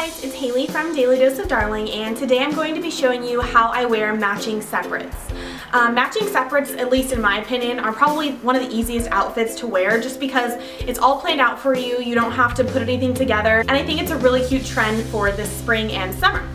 guys, it's Hayley from Daily Dose of Darling and today I'm going to be showing you how I wear matching separates. Um, matching separates, at least in my opinion, are probably one of the easiest outfits to wear just because it's all planned out for you, you don't have to put anything together, and I think it's a really cute trend for this spring and summer.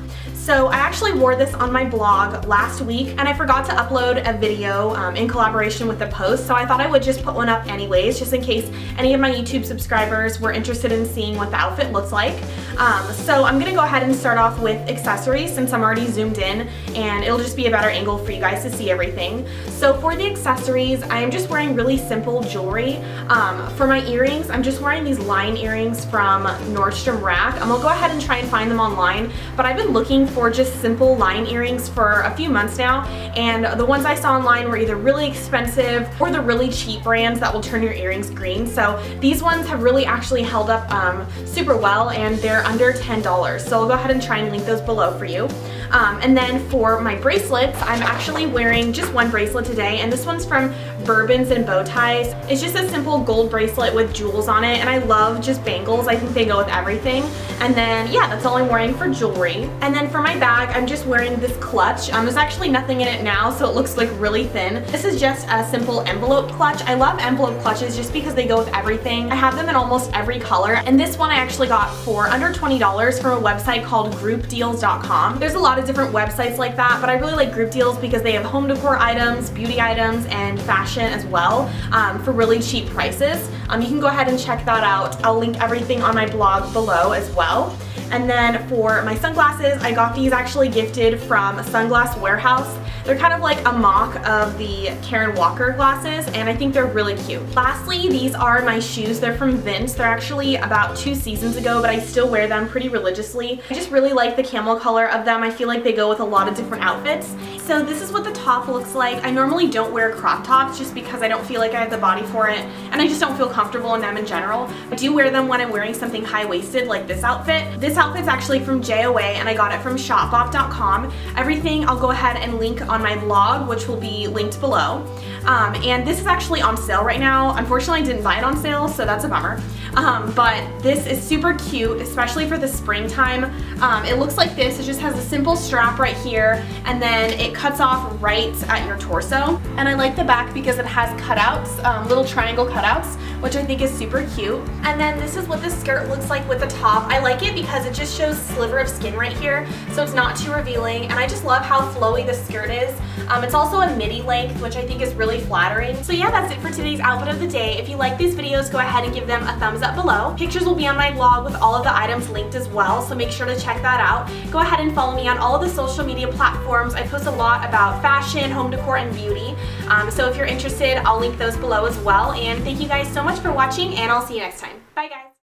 So I actually wore this on my blog last week and I forgot to upload a video um, in collaboration with the post so I thought I would just put one up anyways just in case any of my YouTube subscribers were interested in seeing what the outfit looks like. Um, so I'm gonna go ahead and start off with accessories since I'm already zoomed in and it'll just be a better angle for you guys to see everything. So for the accessories I am just wearing really simple jewelry. Um, for my earrings I'm just wearing these line earrings from Nordstrom Rack. I'm gonna go ahead and try and find them online but I've been looking for just simple line earrings for a few months now and the ones I saw online were either really expensive or the really cheap brands that will turn your earrings green. So these ones have really actually held up um, super well and they're under $10. So I'll go ahead and try and link those below for you. Um, and then for my bracelets, I'm actually wearing just one bracelet today, and this one's from Bourbons and Bow Ties. It's just a simple gold bracelet with jewels on it, and I love just bangles. I think they go with everything. And then, yeah, that's all I'm wearing for jewelry. And then for my bag, I'm just wearing this clutch. Um, there's actually nothing in it now, so it looks like really thin. This is just a simple envelope clutch. I love envelope clutches just because they go with everything. I have them in almost every color, and this one I actually got for under $20 from a website called groopdealz.com. There's a lot of different websites like that, but I really like Groopdealz because they have home decor items, beauty items, and fashion as well um, for really cheap prices. Um, you can go ahead and check that out. I'll link everything on my blog below as well. And then for my sunglasses, I got these actually gifted from Sunglass Warehouse. They're kind of like a mock of the Karen Walker glasses and I think they're really cute. Lastly, these are my shoes. They're from Vince. They're actually about two seasons ago, but I still wear them pretty religiously. I just really like the camel color of them. I feel like they go with a lot of different outfits. So this is what the top looks like. I normally don't wear crop tops just because I don't feel like I have the body for it and I just don't feel comfortable in them in general. I do wear them when I'm wearing something high-waisted like this outfit. This outfit's actually from JOA and I got it from shopbop.com. Everything I'll go ahead and link on my blog, which will be linked below. Um, and this is actually on sale right now. Unfortunately, I didn't buy it on sale, so that's a bummer. Um, but this is super cute, especially for the springtime. Um, it looks like this. It just has a simple strap right here, and then it cuts off right at your torso. And I like the back because it has cutouts, um, little triangle cutouts, which I think is super cute. And then this is what the skirt looks like with the top. I like it because it just shows sliver of skin right here, so it's not too revealing. And I just love how flowy the skirt is. Um, it's also a midi length, which I think is really flattering. So yeah, that's it for today's outfit of the day. If you like these videos, go ahead and give them a thumbs up below. Pictures will be on my blog with all of the items linked as well, so make sure to check that out. Go ahead and follow me on all of the social media platforms. I post a lot about fashion, home decor, and beauty. Um, so if you're interested, I'll link those below as well. And thank you guys so much for watching, and I'll see you next time. Bye guys!